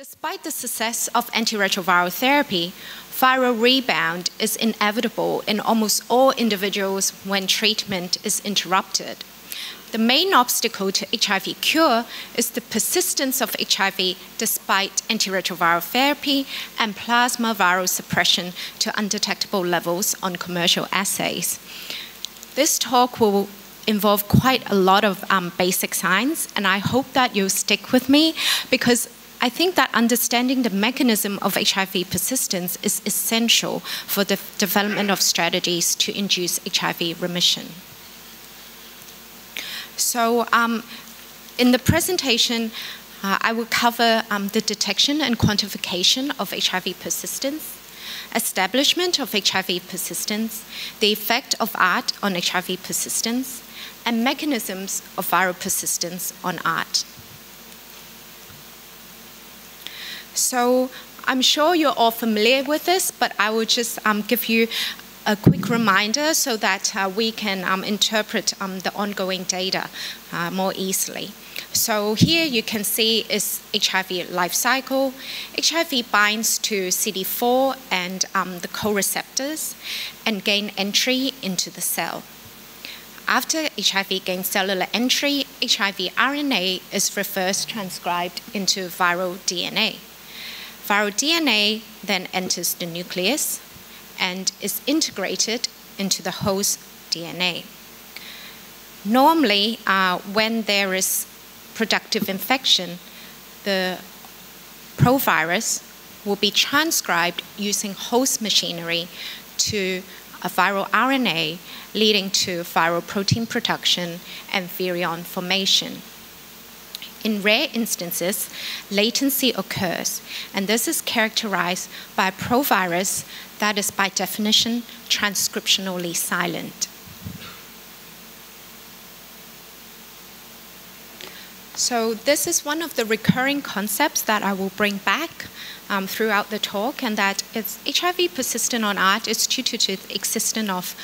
Despite the success of antiretroviral therapy, viral rebound is inevitable in almost all individuals when treatment is interrupted. The main obstacle to HIV cure is the persistence of HIV despite antiretroviral therapy and plasma viral suppression to undetectable levels on commercial assays. This talk will involve quite a lot of um, basic science, and I hope that you'll stick with me because I think that understanding the mechanism of HIV persistence is essential for the development of strategies to induce HIV remission. So, um, in the presentation, uh, I will cover um, the detection and quantification of HIV persistence, establishment of HIV persistence, the effect of art on HIV persistence, and mechanisms of viral persistence on art. So I'm sure you're all familiar with this, but I will just um, give you a quick reminder so that uh, we can um, interpret um, the ongoing data uh, more easily. So here you can see is HIV life cycle. HIV binds to CD4 and um, the co-receptors and gain entry into the cell. After HIV gains cellular entry, HIV RNA is reverse transcribed into viral DNA. Viral DNA then enters the nucleus and is integrated into the host DNA. Normally, uh, when there is productive infection, the provirus will be transcribed using host machinery to a viral RNA, leading to viral protein production and virion formation. In rare instances, latency occurs, and this is characterized by a provirus that is by definition transcriptionally silent. So this is one of the recurring concepts that I will bring back um, throughout the talk, and that it's HIV persistent on art is due to the existence of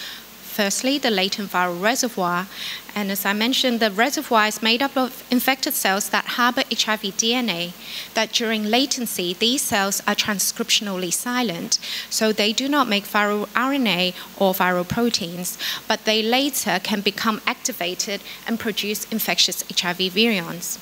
Firstly, the latent viral reservoir. And as I mentioned, the reservoir is made up of infected cells that harbor HIV DNA, that during latency, these cells are transcriptionally silent. So they do not make viral RNA or viral proteins, but they later can become activated and produce infectious HIV virions.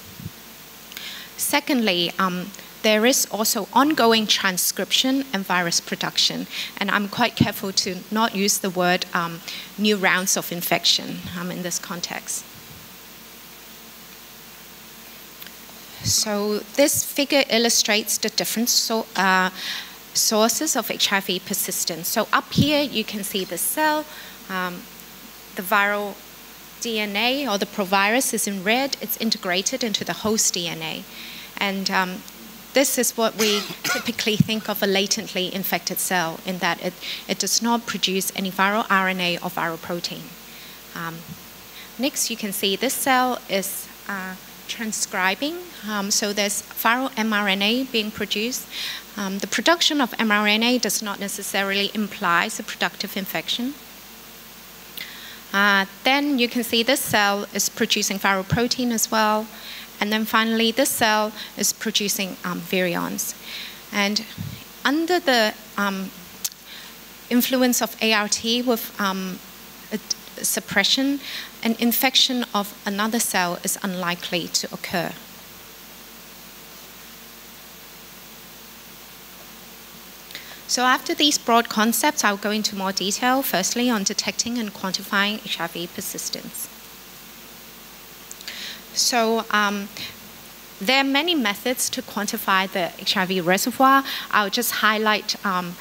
Secondly, um, there is also ongoing transcription and virus production. And I'm quite careful to not use the word um, new rounds of infection um, in this context. So this figure illustrates the different so, uh, sources of HIV persistence. So up here you can see the cell, um, the viral DNA or the provirus is in red, it's integrated into the host DNA. And um, this is what we typically think of a latently infected cell in that it, it does not produce any viral RNA or viral protein. Um, next, you can see this cell is uh, transcribing, um, so there's viral mRNA being produced. Um, the production of mRNA does not necessarily imply a productive infection. Uh, then you can see this cell is producing viral protein as well. And then finally, this cell is producing um, virions. And under the um, influence of ART with um, suppression, an infection of another cell is unlikely to occur. So after these broad concepts, I'll go into more detail, firstly on detecting and quantifying HIV persistence. So um, there are many methods to quantify the HIV reservoir. I'll just highlight um,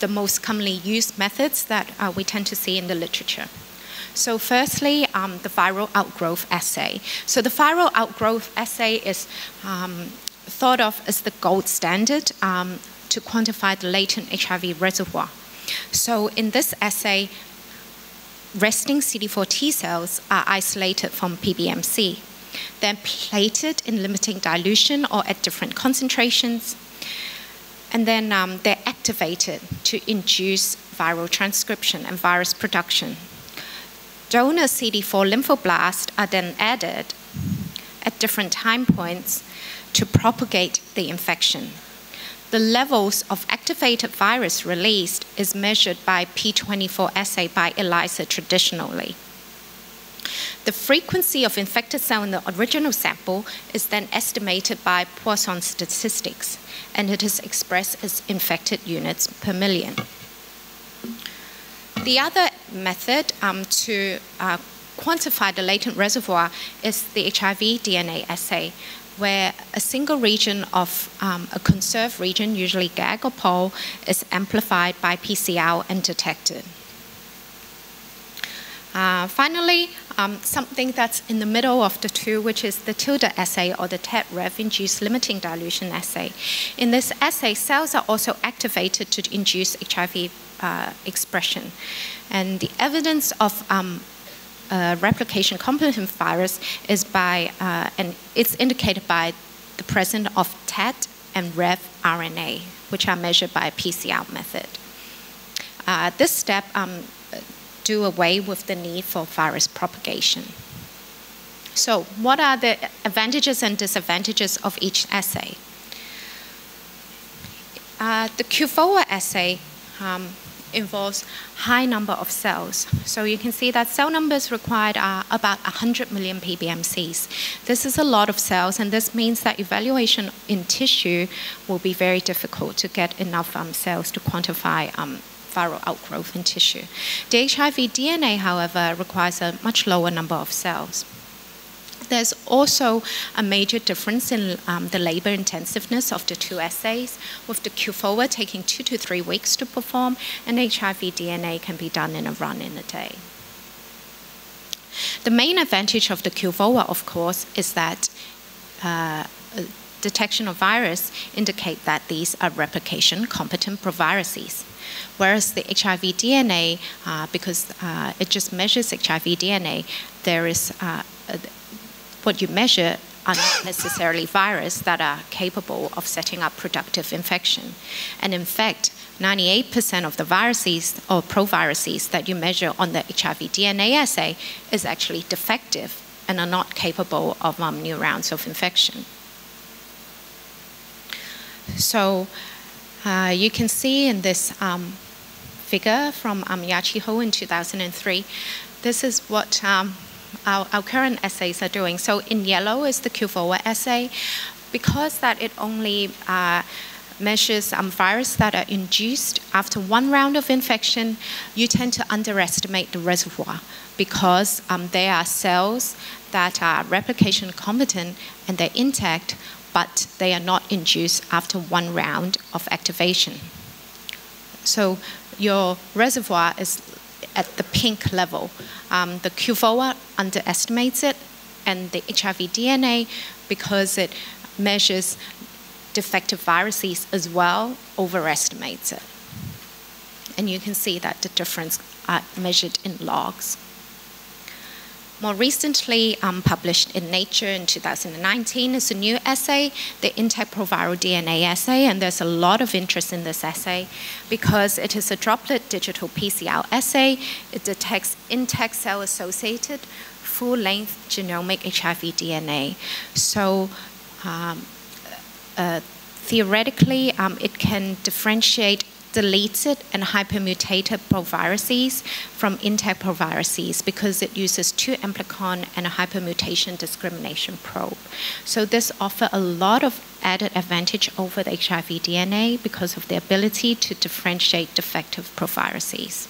the most commonly used methods that uh, we tend to see in the literature. So firstly, um, the viral outgrowth assay. So the viral outgrowth assay is um, thought of as the gold standard um, to quantify the latent HIV reservoir. So in this assay, resting CD4 T cells are isolated from PBMC. They're plated in limiting dilution or at different concentrations. And then um, they're activated to induce viral transcription and virus production. Donor CD4 lymphoblasts are then added. At different time points to propagate the infection. The levels of activated virus released is measured by P24 assay by ELISA traditionally. The frequency of infected cell in the original sample is then estimated by Poisson statistics, and it is expressed as infected units per million. The other method um, to uh, quantify the latent reservoir is the HIV DNA assay, where a single region of um, a conserved region, usually GAG or POL, is amplified by PCR and detected. Uh, finally, um, something that's in the middle of the two, which is the tilde assay or the TET-REV induced limiting dilution assay. In this assay, cells are also activated to induce HIV uh, expression. And the evidence of um, uh, replication competent virus is by, uh, and it's indicated by the presence of TET and REV RNA, which are measured by a PCR method. Uh, this step um, do away with the need for virus propagation. So what are the advantages and disadvantages of each assay? Uh, the QFOA assay um, involves high number of cells. So you can see that cell numbers required are about 100 million PBMCs. This is a lot of cells, and this means that evaluation in tissue will be very difficult to get enough um, cells to quantify um, viral outgrowth in tissue. The HIV DNA, however, requires a much lower number of cells. There's also a major difference in um, the labor intensiveness of the two assays, with the QFOA taking two to three weeks to perform, and HIV DNA can be done in a run in a day. The main advantage of the QFOA, of course, is that uh, detection of virus indicate that these are replication competent proviruses. Whereas the HIV DNA, uh, because uh, it just measures HIV DNA, there is uh, what you measure are not necessarily viruses that are capable of setting up productive infection. And in fact, 98% of the viruses or proviruses that you measure on the HIV DNA assay is actually defective and are not capable of um, new rounds of infection. So uh, you can see in this um, figure from um, in 2003, this is what um, our, our, current assays are doing. So in yellow is the QFOA assay. Because that it only uh, measures um, virus that are induced after one round of infection, you tend to underestimate the reservoir because um, there are cells that are replication competent and they're intact, but they are not induced after one round of activation. So your reservoir is at the pink level. Um, the QFOA underestimates it, and the HIV DNA, because it measures defective viruses as well, overestimates it. And you can see that the difference are measured in logs more recently um, published in Nature in 2019 is a new assay, the intact proviral DNA assay, and there's a lot of interest in this assay because it is a droplet digital PCR assay. It detects intact cell-associated full-length genomic HIV DNA. So um, uh, theoretically, um, it can differentiate deleted and hypermutated proviruses from intact proviruses because it uses two amplicon and a hypermutation discrimination probe. So this offers a lot of added advantage over the HIV DNA because of the ability to differentiate defective proviruses.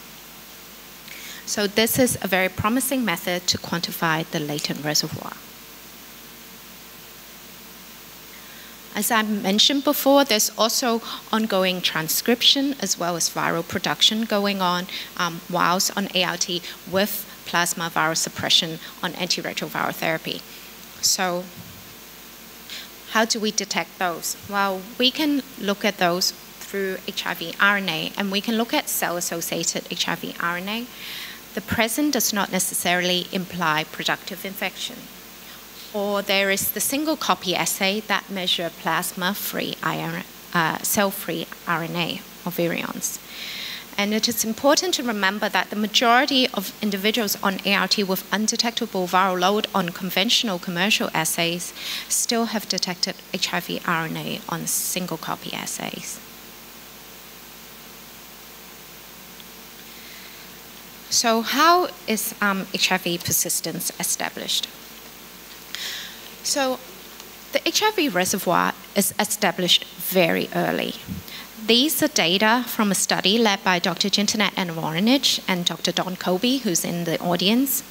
So this is a very promising method to quantify the latent reservoir. As I mentioned before, there's also ongoing transcription as well as viral production going on um, whilst on ART with plasma viral suppression on antiretroviral therapy. So how do we detect those? Well, we can look at those through HIV RNA, and we can look at cell-associated HIV RNA. The present does not necessarily imply productive infection or there is the single copy assay that measure plasma-free uh, cell-free RNA or virions. And it is important to remember that the majority of individuals on ART with undetectable viral load on conventional commercial assays still have detected HIV RNA on single copy assays. So how is um, HIV persistence established? So the HIV reservoir is established very early. These are data from a study led by Dr. Jinternet Anawaranich and Dr. Don Kobe, who's in the audience.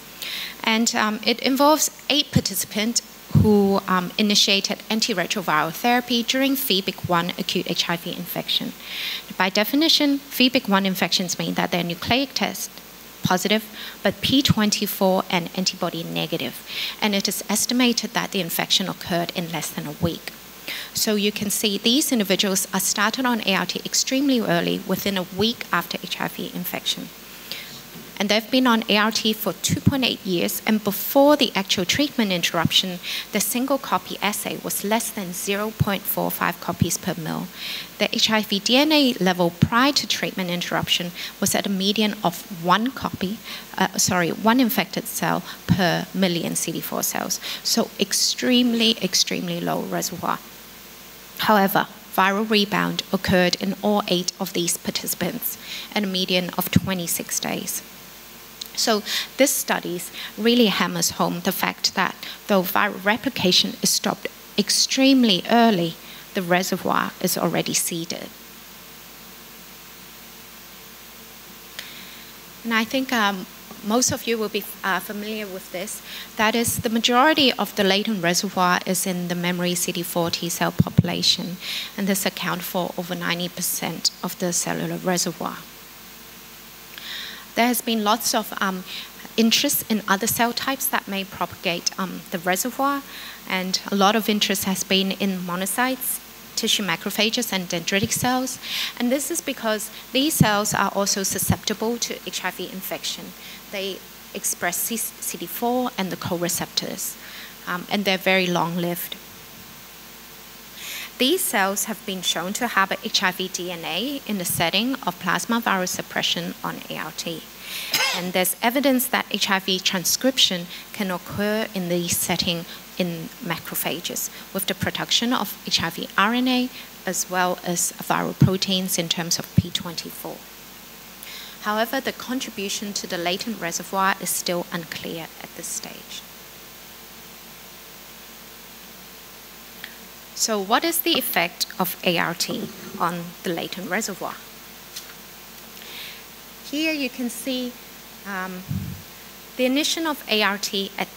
And um, it involves eight participants who um, initiated antiretroviral therapy during FEBIC1 acute HIV infection. By definition, FEBIC1 infections mean that their nucleic test positive, but P24 and antibody negative. And it is estimated that the infection occurred in less than a week. So you can see these individuals are started on ART extremely early, within a week after HIV infection and they've been on ART for 2.8 years, and before the actual treatment interruption, the single copy assay was less than 0.45 copies per mil. The HIV DNA level prior to treatment interruption was at a median of one copy, uh, sorry, one infected cell per million CD4 cells. So extremely, extremely low reservoir. However, viral rebound occurred in all eight of these participants at a median of 26 days. So this studies really hammers home the fact that though viral replication is stopped extremely early, the reservoir is already seeded. And I think um, most of you will be uh, familiar with this. That is, the majority of the latent reservoir is in the memory CD4 T cell population, and this accounts for over 90% of the cellular reservoir there has been lots of um, interest in other cell types that may propagate um, the reservoir, and a lot of interest has been in monocytes, tissue macrophages, and dendritic cells. And this is because these cells are also susceptible to HIV infection. They express CD4 and the co-receptors, um, and they're very long-lived. These cells have been shown to have HIV DNA in the setting of plasma virus suppression on ART. And there's evidence that HIV transcription can occur in this setting in macrophages with the production of HIV RNA as well as viral proteins in terms of P24. However, the contribution to the latent reservoir is still unclear at this stage. So what is the effect of ART on the latent reservoir? Here you can see um, the initiation of ART at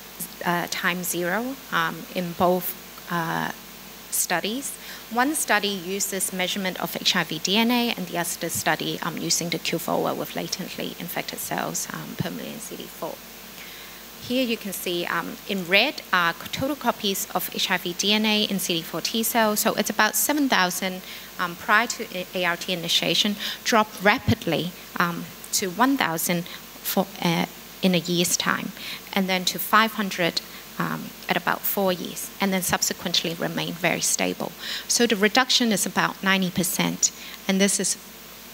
uh, time zero um, in both uh, studies. One study uses measurement of HIV DNA, and the other study um, using the Q4 with latently infected cells um, per million CD4. Here you can see um, in red are total copies of HIV DNA in CD4 T cells. So it's about 7,000 um, prior to ART initiation, drop rapidly um, to 1,000 uh, in a year's time, and then to 500 um, at about four years, and then subsequently remain very stable. So the reduction is about 90%, and this is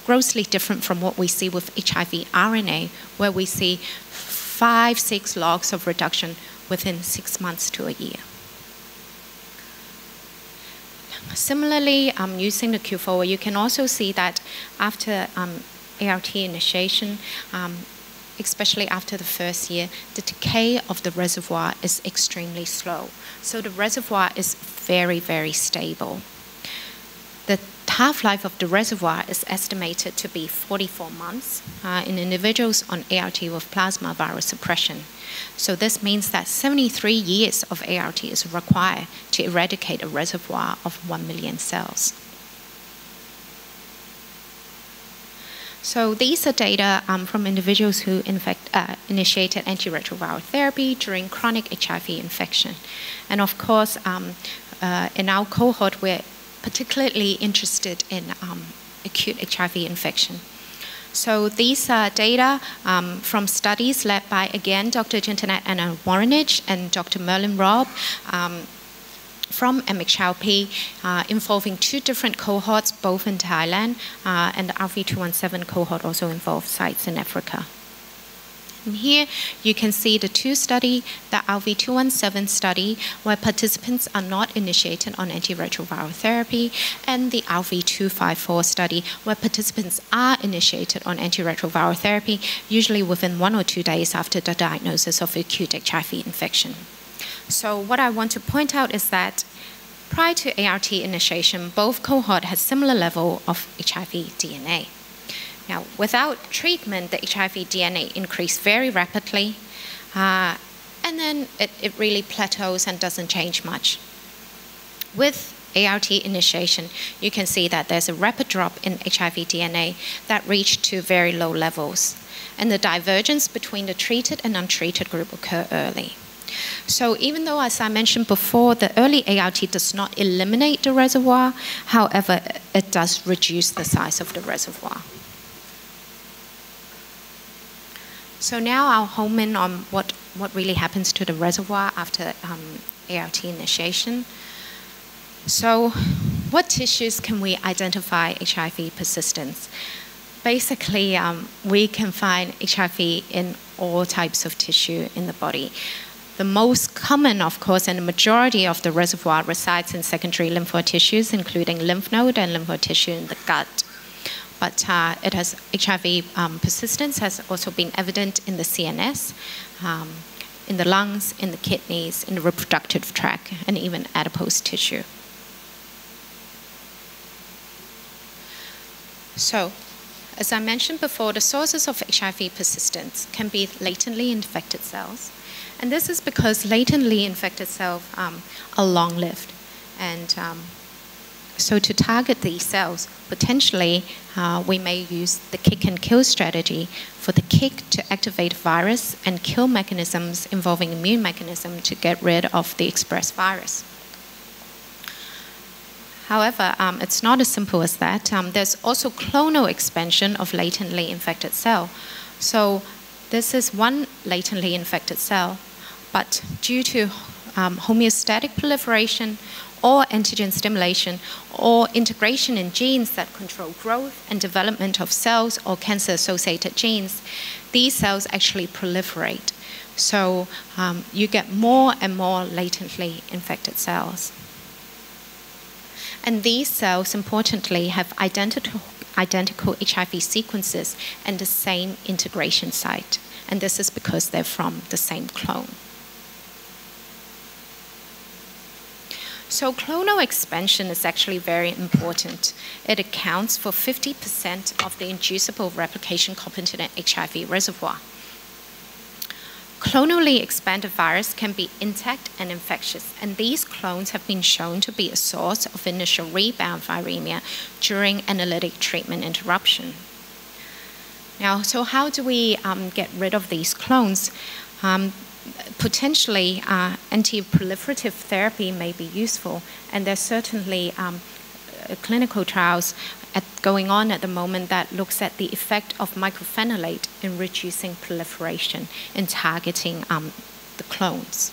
grossly different from what we see with HIV RNA, where we see five, six logs of reduction within six months to a year. Similarly, um, using the Q4, you can also see that after um, ART initiation, um, especially after the first year, the decay of the reservoir is extremely slow. So the reservoir is very, very stable. The half-life of the reservoir is estimated to be 44 months uh, in individuals on ART with plasma virus suppression. So this means that 73 years of ART is required to eradicate a reservoir of 1 million cells. So these are data um, from individuals who infect, uh, initiated antiretroviral therapy during chronic HIV infection. And of course, um, uh, in our cohort, we're particularly interested in um, acute HIV infection. So these are data um, from studies led by, again, Dr. Jinternet Anawaranich and Dr. Merlin Robb, um, from MHLP uh, involving two different cohorts, both in Thailand, uh, and the RV217 cohort also involved sites in Africa. And here you can see the two study, the RV217 study, where participants are not initiated on antiretroviral therapy, and the RV254 study, where participants are initiated on antiretroviral therapy, usually within one or two days after the diagnosis of acute HIV infection. So what I want to point out is that prior to ART initiation, both cohort had similar level of HIV DNA. Now, without treatment, the HIV DNA increased very rapidly, uh, and then it, it really plateaus and doesn't change much. With ART initiation, you can see that there's a rapid drop in HIV DNA that reached to very low levels, and the divergence between the treated and untreated group occur early. So even though, as I mentioned before, the early ART does not eliminate the reservoir, however, it does reduce the size of the reservoir. So now I'll home in on what, what really happens to the reservoir after um, ART initiation. So what tissues can we identify HIV persistence? Basically, um, we can find HIV in all types of tissue in the body. The most common, of course, and the majority of the reservoir resides in secondary lymphoid tissues, including lymph node and lymphoid tissue in the gut but uh, it has HIV um, persistence has also been evident in the CNS, um, in the lungs, in the kidneys, in the reproductive tract, and even adipose tissue. So, as I mentioned before, the sources of HIV persistence can be latently infected cells. And this is because latently infected cells um, are long lived. And um, so to target these cells, potentially uh, we may use the kick and kill strategy for the kick to activate virus and kill mechanisms involving immune mechanism to get rid of the expressed virus. However, um, it's not as simple as that. Um, there's also clonal expansion of latently infected cell. So this is one latently infected cell, but due to um, homeostatic proliferation or antigen stimulation or integration in genes that control growth and development of cells or cancer associated genes, these cells actually proliferate. So um, you get more and more latently infected cells. And these cells, importantly, have identical, identical HIV sequences and the same integration site. And this is because they're from the same clone. So clonal expansion is actually very important. It accounts for 50% of the inducible replication competent HIV reservoir. Clonally expanded virus can be intact and infectious, and these clones have been shown to be a source of initial rebound viremia during analytic treatment interruption. Now, so how do we um, get rid of these clones? Um, potentially uh, anti-proliferative therapy may be useful, and there's certainly um, uh, clinical trials at, going on at the moment that looks at the effect of mycophenolate in reducing proliferation and targeting um, the clones.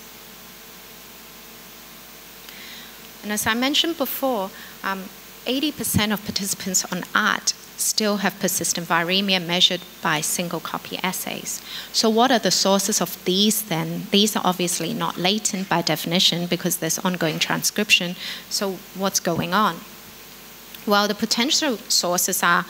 And as I mentioned before, 80% um, of participants on ART still have persistent viremia measured by single copy assays. So what are the sources of these then? These are obviously not latent by definition because there's ongoing transcription. So what's going on? Well, the potential sources are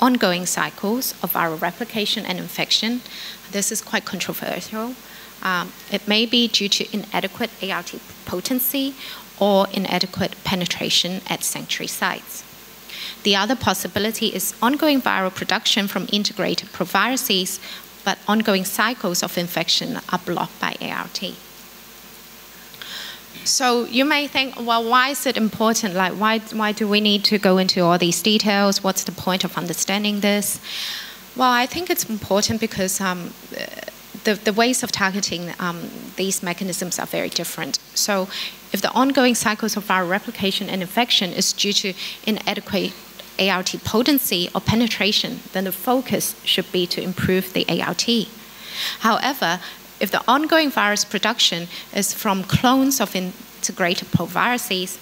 ongoing cycles of viral replication and infection. This is quite controversial. Um, it may be due to inadequate ART potency or inadequate penetration at sanctuary sites. The other possibility is ongoing viral production from integrated proviruses, but ongoing cycles of infection are blocked by ART. So you may think, well, why is it important? Like, why, why do we need to go into all these details? What's the point of understanding this? Well, I think it's important because um, the, the ways of targeting um, these mechanisms are very different. So if the ongoing cycles of viral replication and infection is due to inadequate ART potency or penetration, then the focus should be to improve the ART. However, if the ongoing virus production is from clones of integrated proviruses,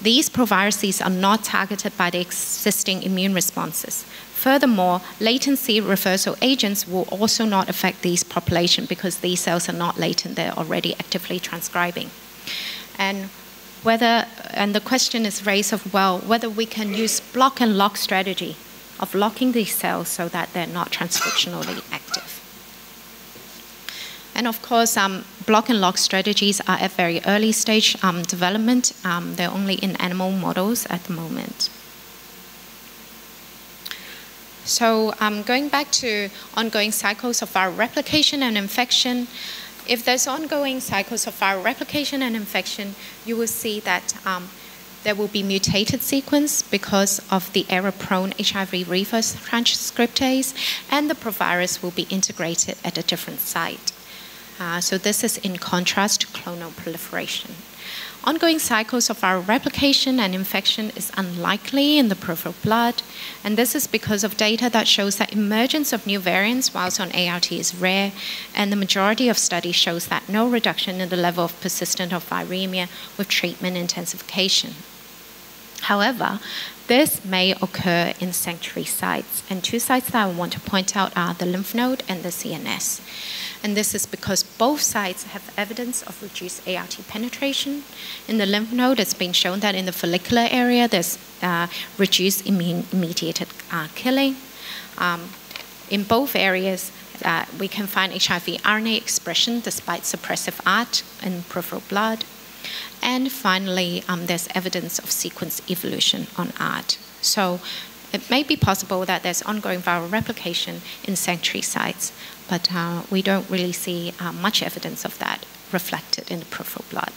these proviruses are not targeted by the existing immune responses. Furthermore, latency reversal agents will also not affect these population because these cells are not latent, they're already actively transcribing. And whether, and the question is raised of, well, whether we can use block and lock strategy of locking these cells so that they're not transcriptionally active. And of course, um, block and lock strategies are at very early stage um, development. Um, they're only in animal models at the moment. So um, going back to ongoing cycles of viral replication and infection, if there's ongoing cycles of viral replication and infection, you will see that um, there will be mutated sequence because of the error-prone HIV reverse transcriptase, and the provirus will be integrated at a different site. Uh, so this is in contrast to clonal proliferation. Ongoing cycles of viral replication and infection is unlikely in the peripheral blood, and this is because of data that shows that emergence of new variants whilst on ART is rare, and the majority of studies shows that no reduction in the level of persistent of viremia with treatment intensification. However, this may occur in sanctuary sites, and two sites that I want to point out are the lymph node and the CNS. And this is because both sites have evidence of reduced ART penetration. In the lymph node, it's been shown that in the follicular area, there's uh, reduced immune-mediated uh, killing. Um, in both areas, uh, we can find HIV RNA expression despite suppressive ART in peripheral blood. And finally, um, there's evidence of sequence evolution on ART. So it may be possible that there's ongoing viral replication in sanctuary sites, but uh, we don't really see uh, much evidence of that reflected in the peripheral blood.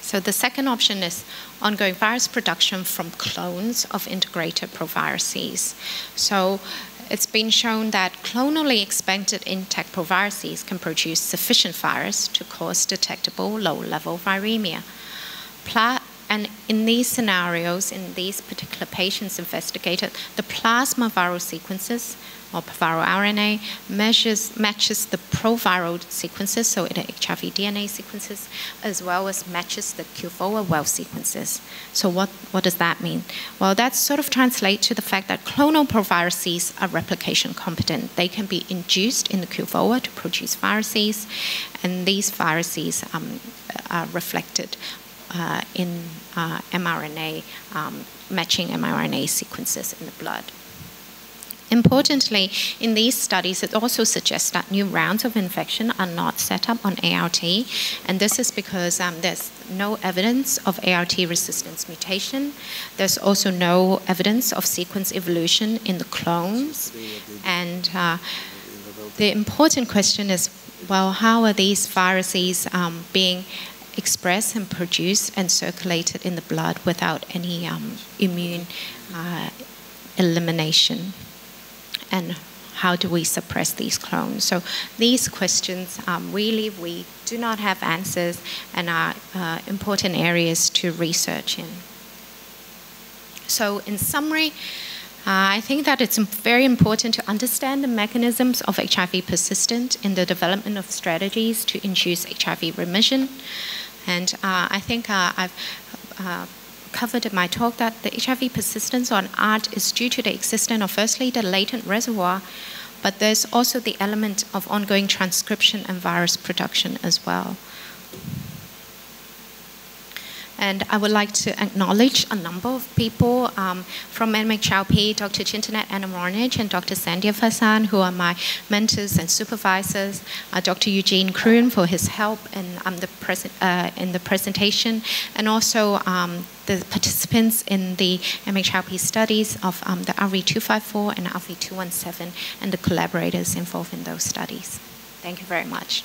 So the second option is ongoing virus production from clones of integrated proviruses. So it's been shown that clonally expanded intact proviruses can produce sufficient virus to cause detectable low-level viremia. And in these scenarios, in these particular patients investigated, the plasma viral sequences or viral RNA measures, matches the proviral sequences, so the HIV DNA sequences, as well as matches the QFOA well sequences. So what, what does that mean? Well, that sort of translates to the fact that clonal proviruses are replication competent. They can be induced in the QFOA to produce viruses, and these viruses um, are reflected uh, in uh, mRNA, um, matching mRNA sequences in the blood. Importantly, in these studies, it also suggests that new rounds of infection are not set up on ART, and this is because um, there's no evidence of ART resistance mutation. There's also no evidence of sequence evolution in the clones, and uh, the important question is, well, how are these viruses um, being expressed and produce and circulate it in the blood without any um, immune uh, elimination? and how do we suppress these clones? So these questions um, really we do not have answers and are uh, important areas to research in. So in summary, uh, I think that it's very important to understand the mechanisms of HIV persistence in the development of strategies to induce HIV remission. And uh, I think uh, I've uh, covered in my talk that the HIV persistence on ART is due to the existence of firstly the latent reservoir, but there's also the element of ongoing transcription and virus production as well. And I would like to acknowledge a number of people um, from NMHLP, Dr. Chintanet Anamoranich and Dr. Sandhya Fasan, who are my mentors and supervisors, uh, Dr. Eugene Kroon for his help in, um, the, uh, in the presentation, and also um, the participants in the MHLP studies of um, the RV254 and RV217 and the collaborators involved in those studies. Thank you very much.